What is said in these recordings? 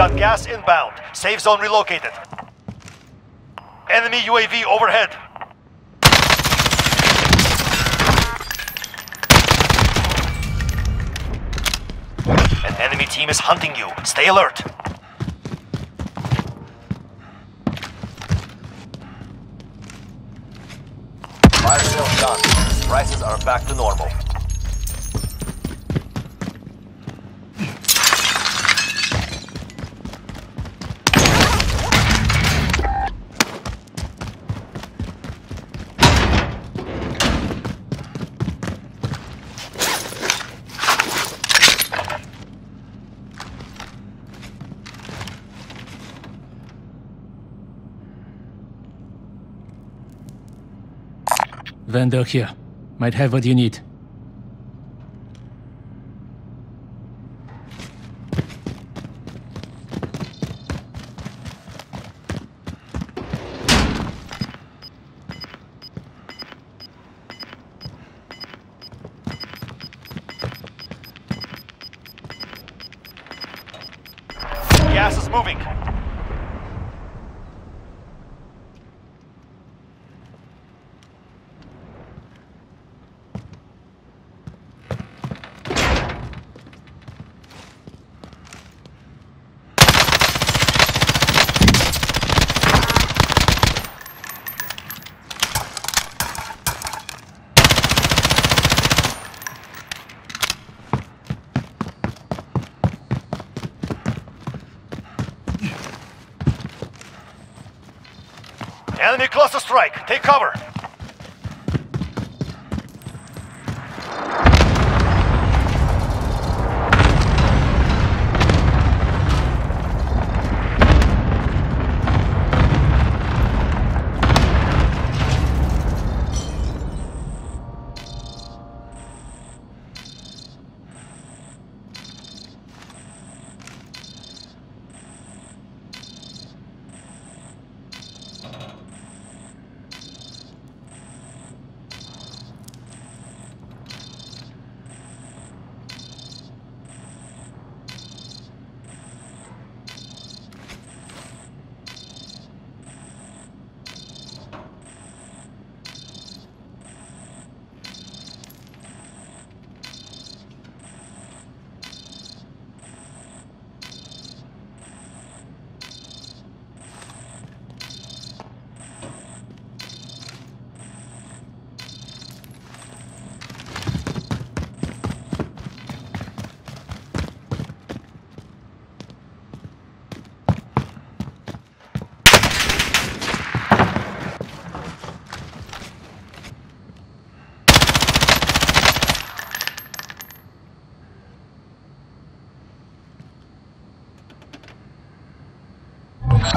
Got gas inbound. Safe zone relocated. Enemy UAV overhead. An enemy team is hunting you. Stay alert. Done. Prices are back to normal. Vendor here. Might have what you need. Gas is moving. Enemy cluster strike. Take cover.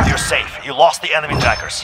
You're safe. You lost the enemy trackers.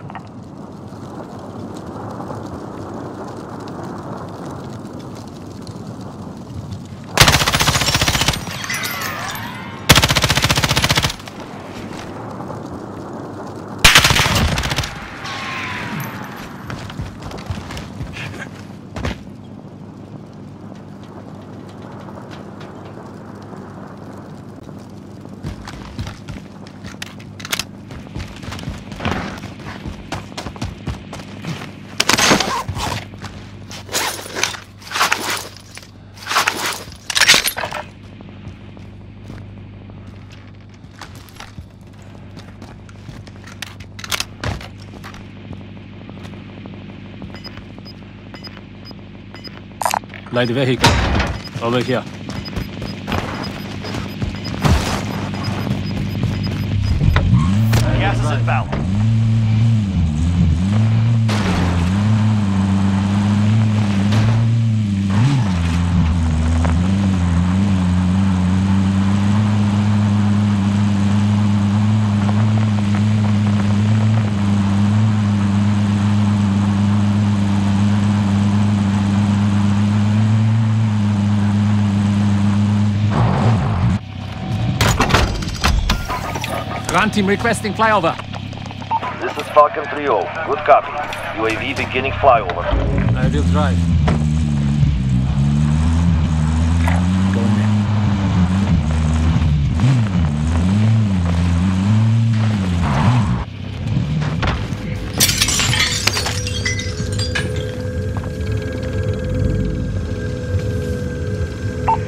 Light weg, vehicle. Over weg, The gas is inbound. Ground team requesting flyover. This is Falcon 3-0. Good copy. UAV beginning flyover. I will drive. Going.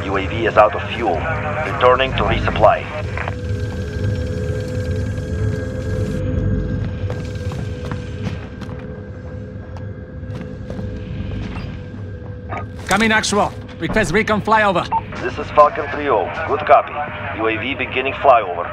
UAV is out of fuel. Returning to resupply. Coming actual. Request recon flyover. This is Falcon 3-0. Good copy. UAV beginning flyover.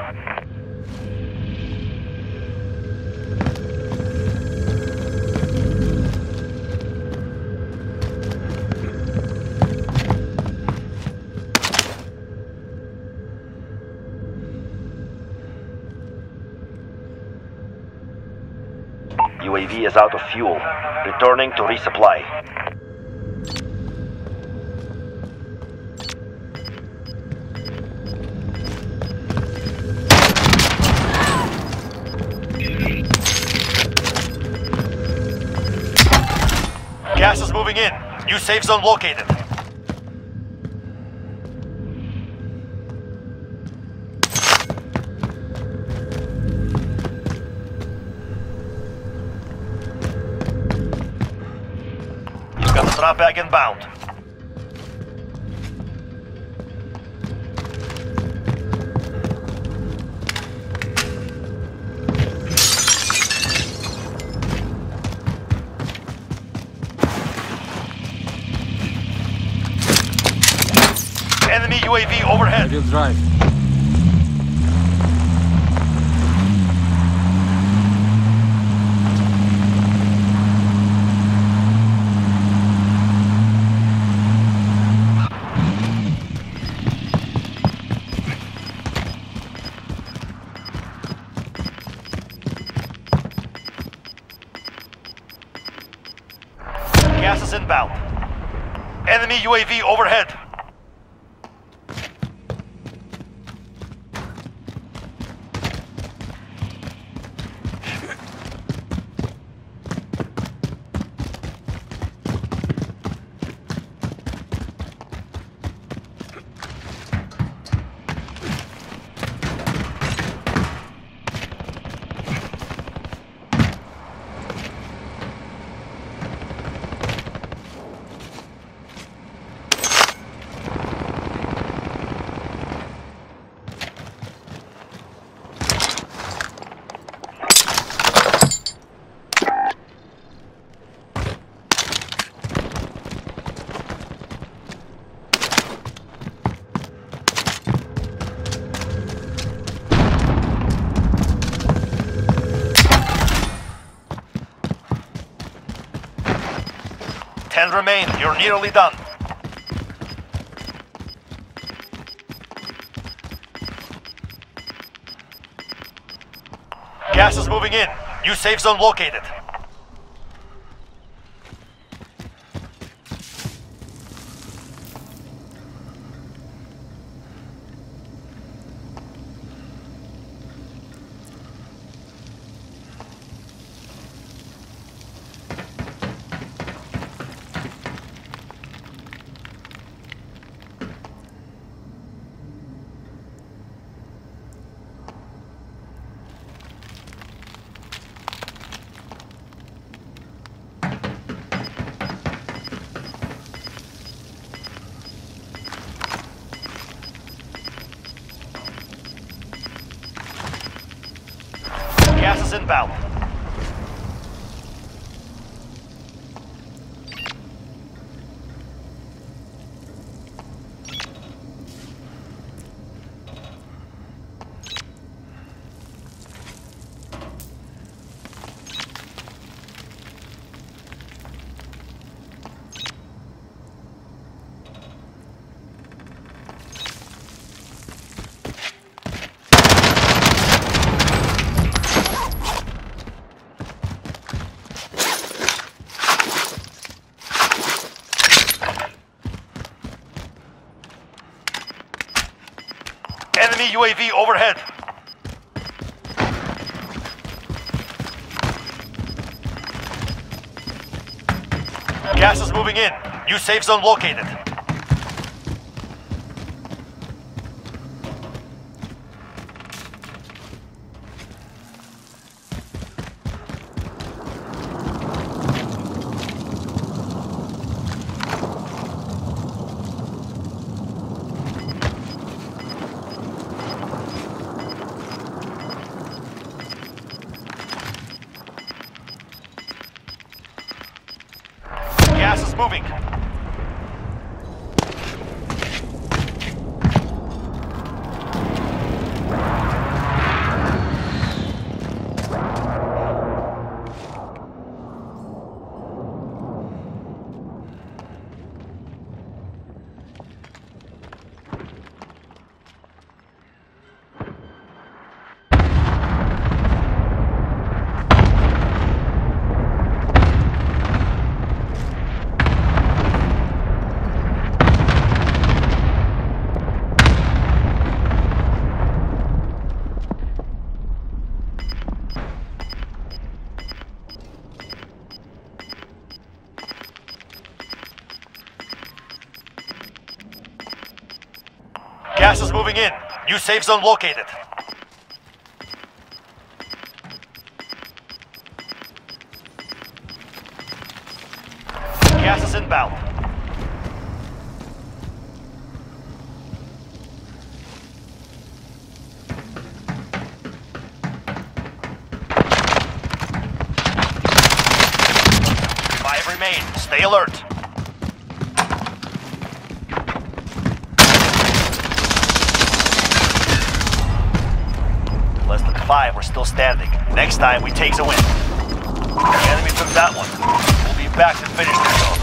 UAV is out of fuel. Returning to resupply. Moving in. New safe zone located. You've got the drop bag inbound. Enemy UAV I overhead. will drive. Gas is inbound. Enemy UAV overhead. Ten remain. You're nearly done. Gas is moving in. New safe zone located. Gas UAV overhead. Gas is moving in. New safe zone located. Gas is moving. Gas is moving in. New safe zone located. Gas is inbound. Five remain. Stay alert. Five, we're still standing. Next time, we take a win. The enemy took that one. We'll be back to finish this off.